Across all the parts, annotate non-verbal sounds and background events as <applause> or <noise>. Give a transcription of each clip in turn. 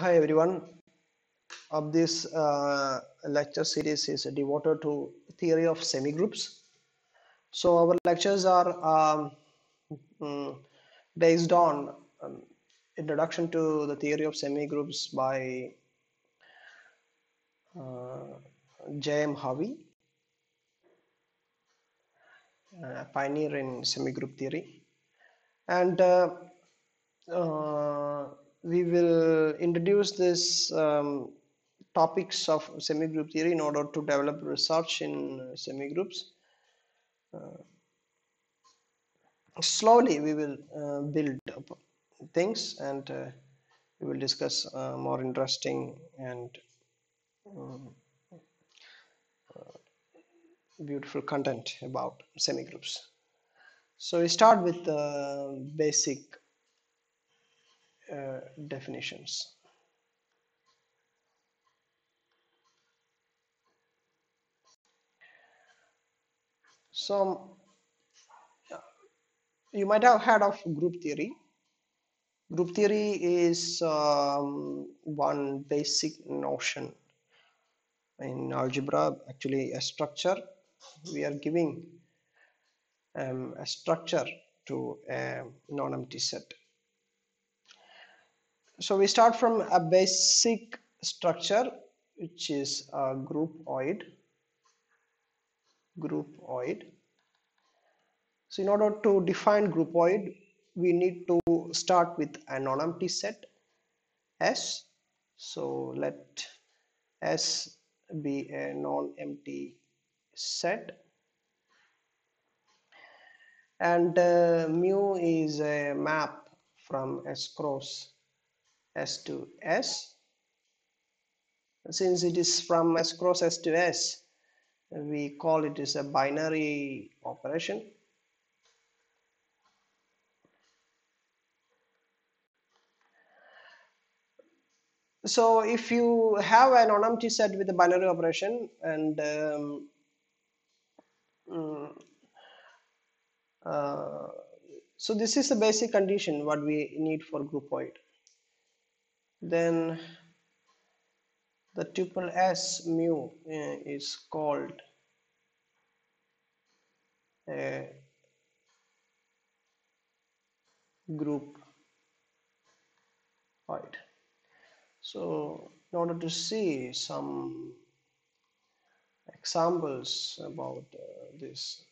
Hi everyone. Of this uh, lecture series is devoted to theory of semigroups. So our lectures are um, mm, based on um, introduction to the theory of semigroups by uh, J.M. Howie, a pioneer in semigroup theory, and uh, uh, we will introduce this um, topics of semigroup theory in order to develop research in uh, semigroups. Uh, slowly we will uh, build up things and uh, we will discuss uh, more interesting and um, beautiful content about semigroups. So we start with the basic uh, definitions. So you might have heard of group theory. Group theory is um, one basic notion in algebra, actually a structure. We are giving um, a structure to a non-empty set. So we start from a basic structure which is a groupoid. Groupoid. So in order to define groupoid, we need to start with a non-empty set S. So let S be a non-empty set and uh, mu is a map from S cross S to S. Since it is from S cross S to S, we call it as a binary operation. So if you have an non-empty set with a binary operation and um, mm, uh, so this is the basic condition what we need for groupoid then the tuple s mu uh, is called a group void. So in order to see some examples about uh, this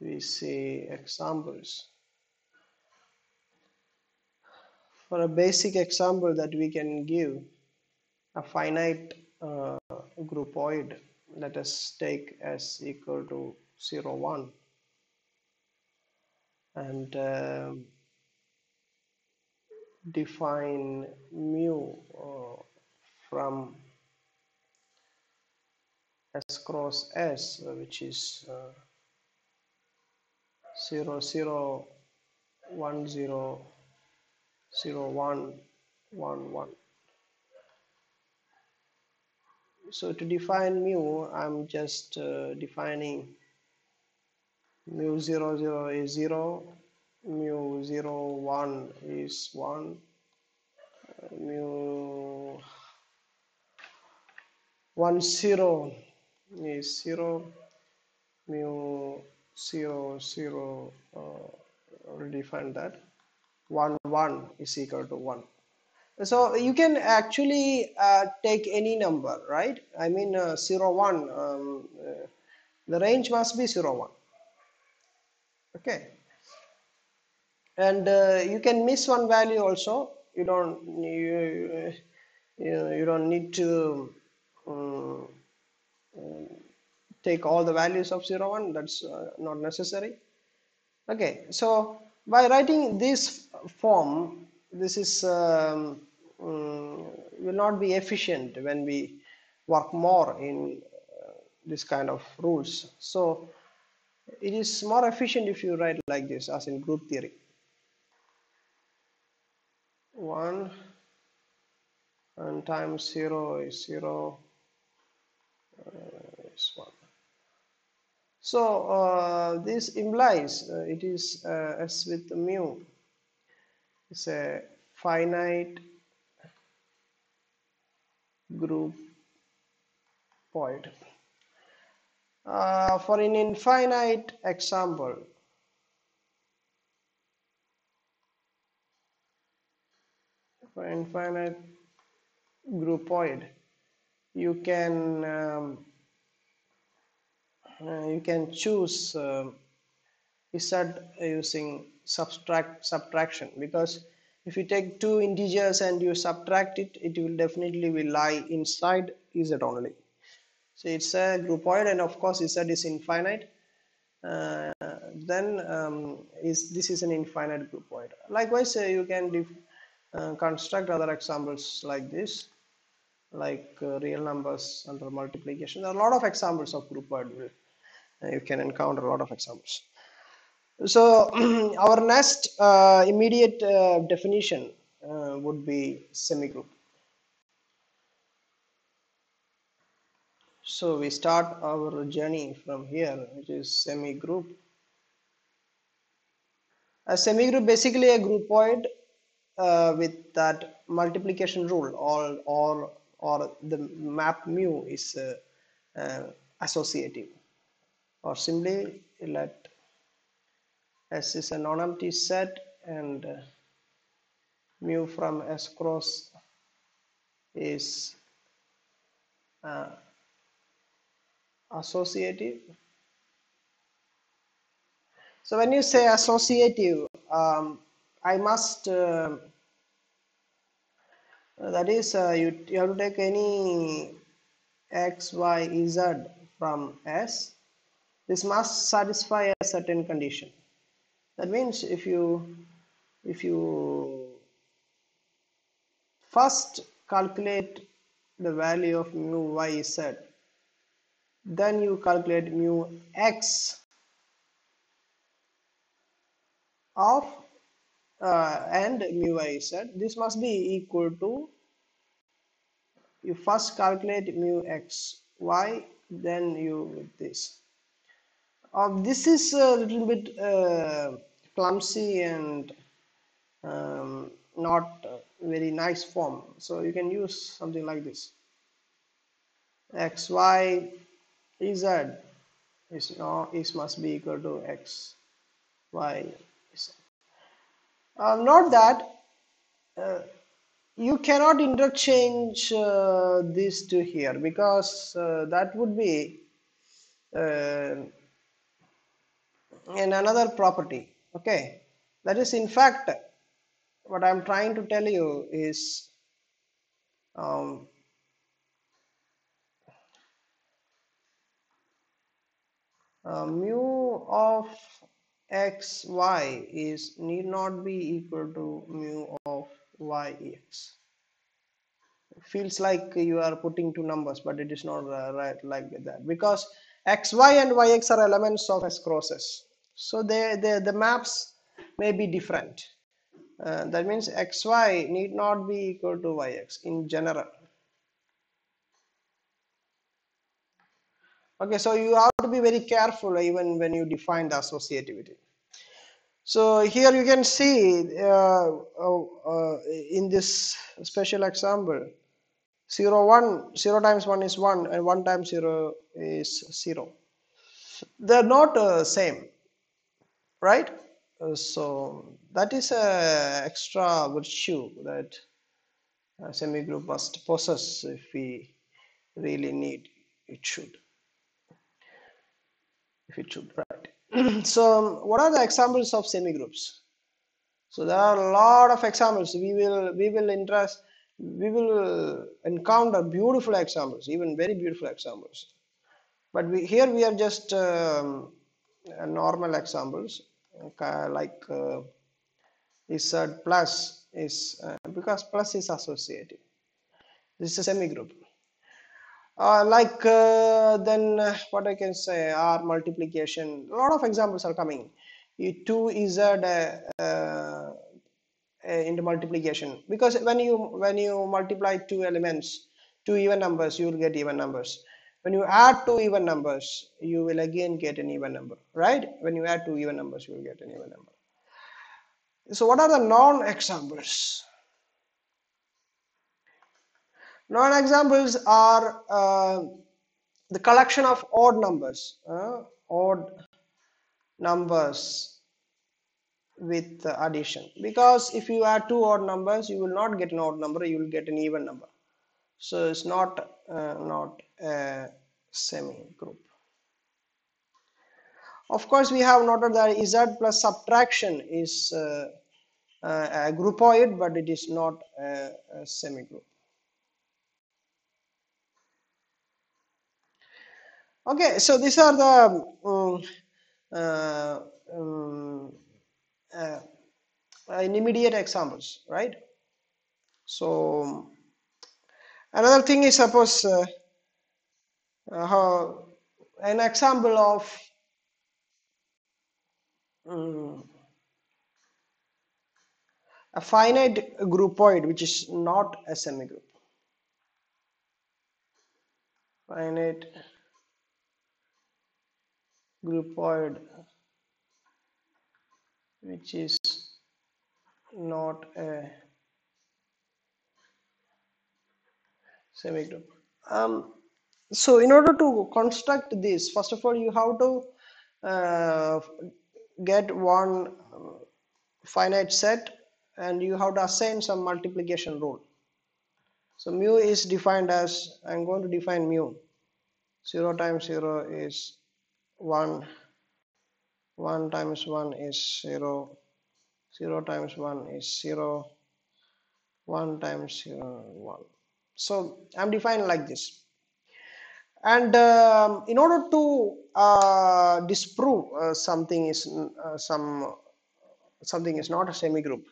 we see examples for a basic example that we can give a finite uh, groupoid let us take s equal to 0 1 and uh, define mu uh, from s cross s which is uh, 0 0 1 0 0 1 1 1 so to define mu I'm just uh, defining mu 0 0 is 0 mu 0 1 is 1 uh, mu 1 0 is 0 mu 0 0 uh, already defined that 1 1 is equal to 1 so you can actually uh, take any number right? I mean uh, 0 1 um, uh, the range must be 0 1 okay. And uh, you can miss one value also. You don't you, you, you don't need to um, take all the values of 0 1 that's uh, not necessary. Okay. So by writing this form this is um, um, will not be efficient when we work more in uh, this kind of rules. So it is more efficient if you write like this as in group theory. 1 and times 0 is 0 uh, is 1 so uh, this implies uh, it is uh, as with mu it's a finite groupoid. Uh, for an infinite example, for infinite groupoid, you can um, uh, you can choose uh, z using subtract subtraction. Because if you take two integers and you subtract it it will definitely will lie inside z only. So it's a groupoid and of course z is infinite. Uh, then um, is this is an infinite groupoid likewise uh, you can uh, construct other examples like this like uh, real numbers under multiplication. There are a lot of examples of groupoid uh, you can encounter a lot of examples so <clears throat> our next uh, immediate uh, definition uh, would be semigroup. So we start our journey from here, which is semigroup. A semigroup basically a groupoid uh, with that multiplication rule or or or the map mu is uh, uh, associative or simply let S is a non-empty set and uh, mu from S cross is uh, associative. So when you say associative, um, I must, uh, that is, uh, you, you have to take any x, y, z from S. This must satisfy a certain condition that means if you if you first calculate the value of mu y z then you calculate mu x of uh, and mu y z. This must be equal to you first calculate mu x y then you with this. Uh, this is a little bit uh, clumsy and um, not very nice form. So you can use something like this. X y z is not is must be equal to x y z. Uh, note that uh, you cannot interchange uh, these two here because uh, that would be uh, in another property okay. That is in fact what I'm trying to tell you is um, uh, mu of x y is need not be equal to mu of y x feels like you are putting two numbers but it is not uh, right like that. Because x y and y x are elements of s crosses so they, the maps may be different. Uh, that means xy need not be equal to yx in general. Okay, so you have to be very careful even when you define the associativity. So here you can see uh, uh, uh in this special example, 0, 1, 0 times 1 is 1 and 1 times 0 is 0. They are not uh, same right? Uh, so that is a extra virtue that a semi group must possess if we really need it should if it should right? <clears throat> So what are the examples of semi groups so there are a lot of examples. We will we will interest we will encounter beautiful examples even very beautiful examples. But we, here we are just um, normal examples like uh, said plus is uh, because plus is associative. This is a semi group uh, like uh, then uh, what I can say R multiplication a lot of examples are coming. 2 is uh, uh, into multiplication. Because when you when you multiply two elements two even numbers you will get even numbers when you add two even numbers you will again get an even number right when you add two even numbers you will get an even number so what are the non examples Non-examples are uh, the collection of odd numbers, uh, odd numbers with addition. Because if you add two odd numbers, you will not get an odd number, you will get an even number. So it's not uh, not a semi group. Of course, we have noted that Z plus subtraction is uh, uh, a groupoid, but it is not a, a semi-group. Okay, so these are the um, uh, um, uh, immediate examples, right? So another thing is suppose uh, an example of um, a finite groupoid which is not a semigroup. Finite groupoid which is not a semigroup. Um, so in order to construct this, first of all, you have to uh, get one finite set and you have to assign some multiplication rule. So mu is defined as, I'm going to define mu. 0 times 0 is 1, 1 times 1 is 0, 0 times 1 is 0, 1 times 0, 1. So I'm defining like this. And um, in order to uh, disprove uh, something is uh, some something is not a semi-group,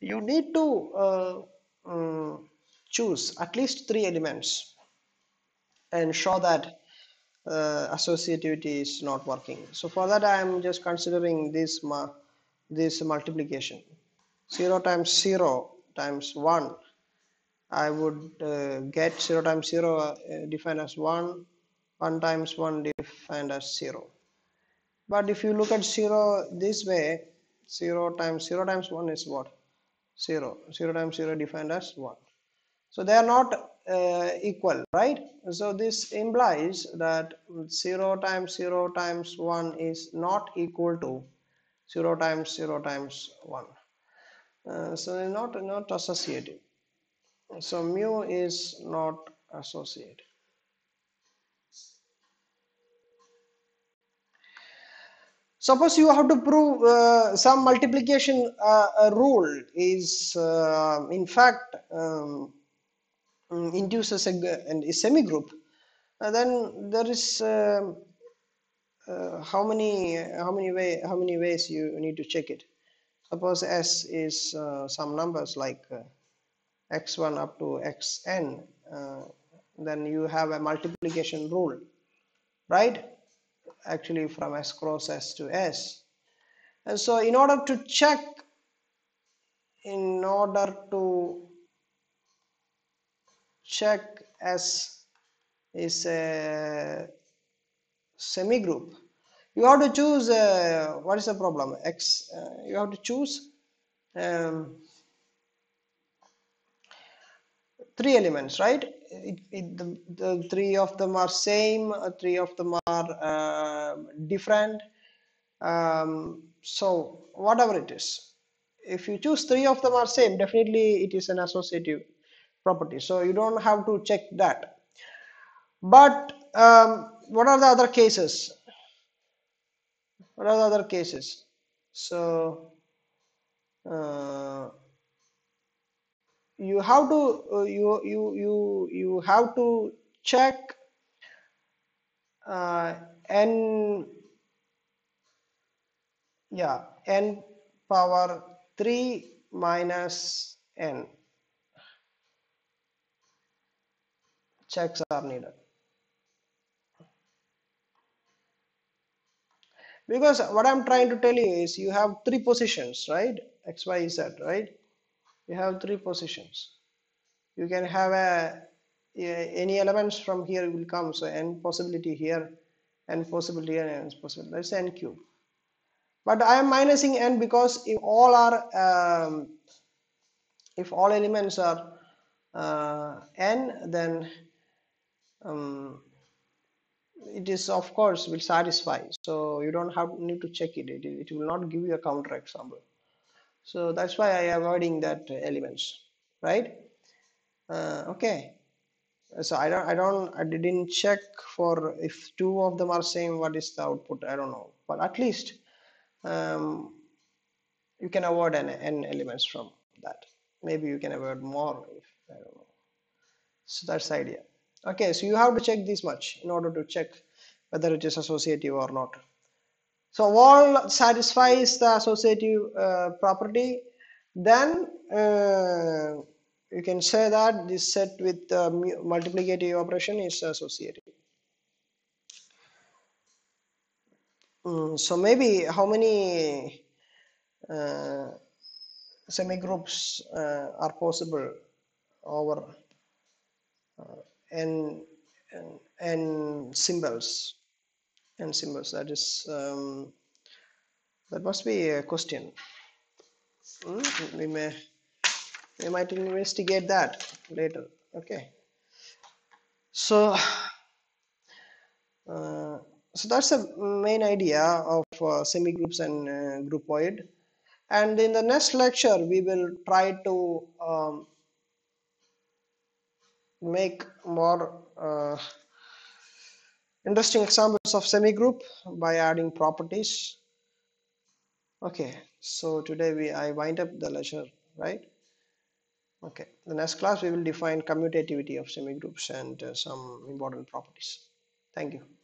you need to um, choose at least three elements and show that uh, associativity is not working. So for that I am just considering this this multiplication 0 times 0 times 1 I would uh, get 0 times 0 uh, defined as 1 1 times 1 defined as 0 but if you look at 0 this way 0 times 0 times 1 is what? 0 0 times 0 defined as 1 so they are not uh, equal right? So this implies that 0 times 0 times 1 is not equal to 0 times 0 times 1 uh, so not not associative so mu is not associated. Suppose you have to prove uh, some multiplication uh, rule is uh, in fact um, induces a, a semi group uh, then there is uh, how many how many way how many ways you need to check it. Suppose s is uh, some numbers like x1 up to xn then you have a multiplication rule right actually from S cross S to S. And so in order to check, in order to check S is a semi-group, you have to choose, uh, what is the problem? X, uh, you have to choose um, three elements, right? It, it, the, the, three of them are same, uh, three of them are uh, different. Um, so whatever it is, if you choose three of them are same, definitely it is an associative property. So you don't have to check that. But um, what are the other cases? What are the other cases? So uh, you have to uh, you you you you have to check uh, n yeah n power 3 minus n. Checks are needed. Because what i'm trying to tell you is you have three positions right? X y z right you have three positions. You can have a, a any elements from here will come. So n possibility here n possibility here n possibility. That's n cube. But I am minusing n because if all are um, if all elements are uh, n then um, it is of course will satisfy. So you don't have need to check it. It, it will not give you a counter example so that's why I avoiding that elements right? Uh, okay. So I don't I don't I didn't check for if two of them are same what is the output? I don't know. But at least um, you can avoid n, n elements from that. Maybe you can avoid more if I don't know. So that's the idea. Okay so you have to check this much in order to check whether it is associative or not so all satisfies the associative uh, property. Then uh, you can say that this set with the multiplicative operation is associative. Mm, so maybe how many uh, semigroups uh, are possible over uh, n, n, n symbols n symbols. That is um, that must be a question. Mm, we may we might investigate that later. Okay. So uh, so that's the main idea of uh, semigroups and uh, groupoid. And in the next lecture we will try to um, make more uh, interesting examples of semigroup by adding properties. Okay so today we I wind up the lecture right? Okay the next class we will define commutativity of semigroups and uh, some important properties. Thank you